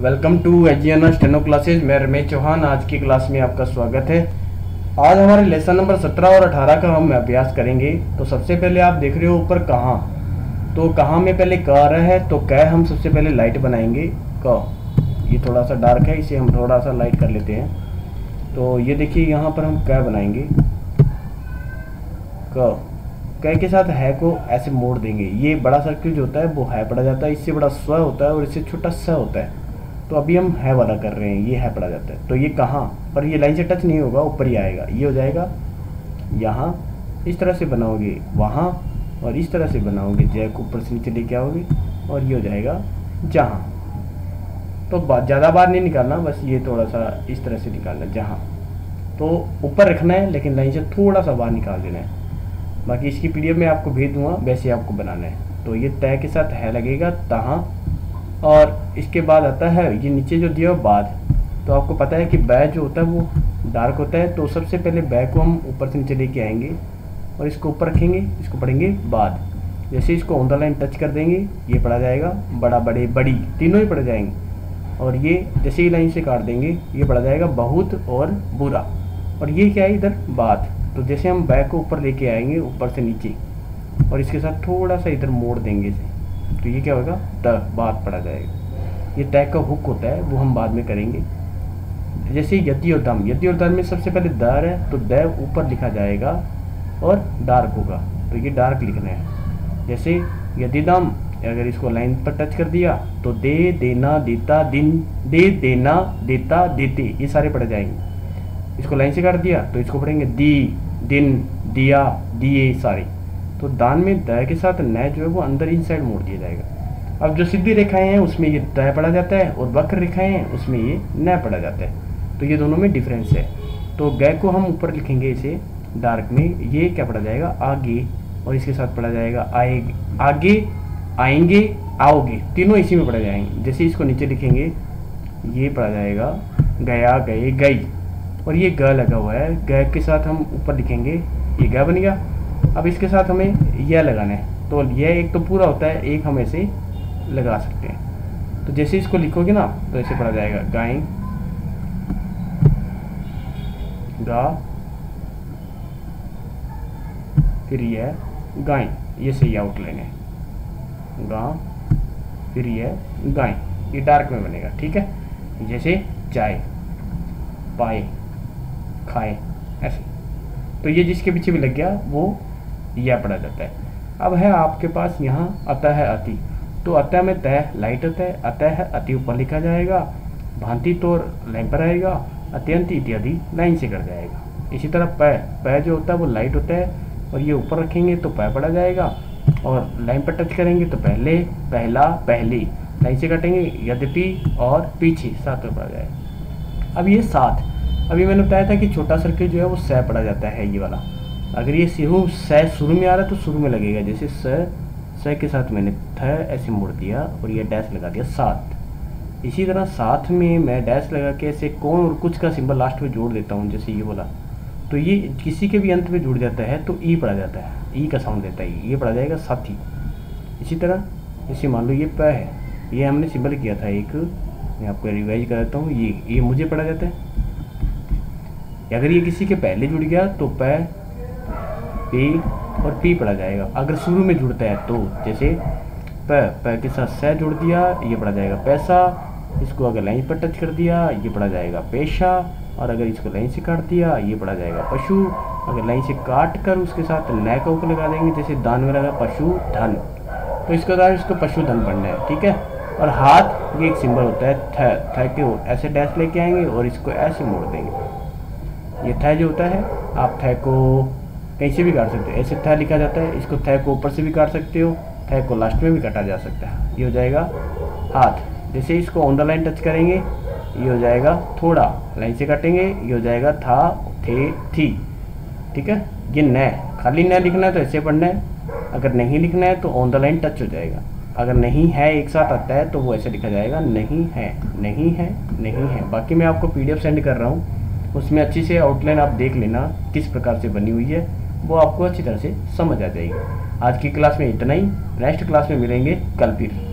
Welcome to Aegean steno classes मैं रमेश चौहान, आज की क्लास में आपका स्वागत है। आज हमारे लेसन नंबर 17 और 18 का हम अभ्यास करेंगे। तो सबसे पहले आप देख रहे हो ऊपर कहाँ। तो कहाँ में पहले क रहा है तो कै हम सबसे पहले लाइट बनाएँगे। क। ये थोड़ा सा डार्क है, इसे हम थोड़ा सा लाइट कर लेते हैं। तो ये देखिए, यहाँ पर हम कै बनाएँगे। क। कै के साथ है को ऐसे मोड़ देंगे। ये बड़ा सर्किल जो होता है, वो है पड़ा जाता है, इससे बड़ा स्व होता है और इससे छोटा स होता है। तो अभी हम है वाला कर रहे हैं, ये है पड़ा जाता है। तो ये कहाँ? पर ये लाइन से टच नहीं होगा, ऊपर ही आएगा। ये हो जाएगा, यहाँ, इस तरह से बनाओगे, वहाँ, और इस तरह से बनाओगे जय को ऊपर से नीचे लेके आओगे, और ये हो जाएगा, जहाँ। तो ज़्यादा बार नहीं निकालना, बस ये थोड़ा सा इस तरह से निकालना, जहाँ। तो ऊपर रखना है, लेकिन लाइन से थोड़ा सा बाहर निकाल देना है। बाकी इसकी पीडीएफ में आपको भेज दूँगा, वैसे आपको बनाना है। तो ये तय के साथ है लगेगा, तहाँ और इसके बाद आता है, ये नीचे जो दिया बाद तो आपको पता है कि बै जो होता है वो डार्क होता है तो सबसे पहले बै को हम ऊपर से नीचे लेके आएँगे और इसको ऊपर रखेंगे, इसको पढ़ेंगे बाद। जैसे इसको ऑन द लाइन टच कर देंगे, ये पढ़ा जाएगा, बड़ा, बड़े, बड़ी, तीनों ही पढ़ जाएँगे। और ये जैसे ही लाइन से काट देंगे, ये पढ़ा जाएगा बहुत और बुरा। और ये क्या है इधर? बात तो जैसे हम बैक को ऊपर लेके आएँगे, ऊपर से नीचे, और इसके साथ थोड़ा सा इधर मोड़ देंगे इसे। तो ये क्या होगा? द बाद पढ़ा जाएगा। ये टैग का हुक होता है, वो हम बाद में करेंगे। जैसे यदि और दम। यदि और दम में सबसे पहले दर है तो द ऊपर लिखा जाएगा और डार्क होगा। तो ये डार्क लिखना है। जैसे यदि दम, अगर इसको लाइन पर टच कर दिया तो दे, देना, देता, दिन, दे, देना, देता, देते, ये सारे पढ़े जाएँगे। इसको लाइन से काट दिया तो इसको पढ़ेंगे दी, दिन, दिया, दिए, सारे। तो दान में द के साथ न जो है वो अंदर इन साइड मोड़ दिया जाएगा। अब जो सीधी रेखाएँ हैं, उसमें ये तय पढ़ा जाता है और वक्र रेखाएँ हैं, उसमें ये न पढ़ा जाता है। तो ये दोनों में डिफरेंस है। तो गय को हम ऊपर लिखेंगे इसे डार्क में, ये क्या पढ़ा जाएगा? आगे, और इसके साथ पढ़ा जाएगा आएगे, आगे, आएँगे, आओगे। तीनों इसी में पढ़ा जाएँगे। जैसे इसको नीचे लिखेंगे, ये पढ़ा जाएगा, गया, गए, गई। और ये ग लगा हुआ है। ग के साथ हम ऊपर लिखेंगे, ये ग बन गया। अब इसके साथ हमें यह लगाना है। तो यह एक तो पूरा होता है, एक हम ऐसे लगा सकते हैं। तो जैसे इसको लिखोगे ना तो ऐसे पढ़ा जाएगा। गाय गा। फिर यह गाय ये सही आउटलाइन है। गा। फिर यह गाय ये डार्क में बनेगा, ठीक है? जैसे चाय पाए। खाए। ऐसे। तो ये जिसके पीछे भी लग गया, वो यह पढ़ा जाता है। अब है आपके पास यहाँ अतः है अति। तो अतः में तय लाइट है, अतः है अति ऊपर लिखा जाएगा, भांति तो लाइन पर आएगा, अत्यंत इत्यादि लाइन से कर जाएगा। इसी तरह पै पै जो होता है वो लाइट होता है, और ये ऊपर रखेंगे तो पै पड़ा जाएगा, और लाइन पर टच करेंगे तो पहले, पहला, पहले, लाइन से कटेंगे, यद्यपि और पीछे, साथ में पड़ा जाएगा। अब ये साथ। अभी मैंने बताया था कि छोटा सर्किल जो है वो सह पड़ा जाता है, ये वाला। अगर ये सह शुरू में आ रहा है तो शुरू में लगेगा। जैसे स स के साथ मैंने थ ऐसे मोड़ दिया और ये डैश लगा दिया सात। इसी तरह साथ में मैं डैश लगा के ऐसे कौन और कुछ का सिंबल लास्ट में जोड़ देता हूँ, जैसे ये बोला तो ये किसी के भी अंत में जुड़ जाता है तो ई पड़ा जाता है। ई का साउंड देता है, ये पड़ा जाएगा साथी। इसी तरह, जैसे मान लो ये प है, ये हमने सिंबल किया था एक। मैं आपको रिवाइज कर देता हूँ, ये ये मुझे पड़ा जाता है। अगर ये किसी के पहले जुड़ गया तो पै पी और पी पढ़ा जाएगा। अगर शुरू में जुड़ता है तो जैसे प प के साथ स जुड़ दिया, ये पढ़ा जाएगा पैसा। इसको अगर लाइन पर टच कर दिया, ये पढ़ा जाएगा पेशा। और अगर इसको लाइन से काट दिया, ये पढ़ा जाएगा पशु। अगर लाइन से काट कर उसके साथ नए का ऊपर लगा देंगे, जैसे दान में लगा पशु धन। तो इसके बाद इसको पशु धन पढ़ना है, ठीक है? और हाथ, ये एक सिंबल होता है थ थ के ऐसे डैश लेके आएँगे और इसको ऐसे मोड़ देंगे। ये थ जो होता है, आप थ को कहीं से भी काट सकते हो। ऐसे थ लिखा जाता है, इसको थ को ऊपर से भी काट सकते हो, थ को लास्ट में भी काटा जा सकता है। ये हो जाएगा हाथ। जैसे इसको ऑन द लाइन टच करेंगे, ये हो जाएगा थोड़ा। लाइन से काटेंगे, ये हो जाएगा था, थे, थी। ठीक है? ये न, खाली न लिखना है तो ऐसे पढ़ना है। अगर नहीं लिखना है तो ऑन द लाइन टच हो जाएगा। अगर नहीं है एक साथ आता है तो वो ऐसे लिखा जाएगा, नहीं है नहीं है नहीं है। बाकी मैं आपको पीडीएफ सेंड कर रहा हूँ। उसमें अच्छी से आउटलाइन आप देख लेना, किस प्रकार से बनी हुई है। वो आपको अच्छी तरह से समझ आ जाएगी। आज की क्लास में इतना ही। नेक्स्ट क्लास में मिलेंगे कल फिर।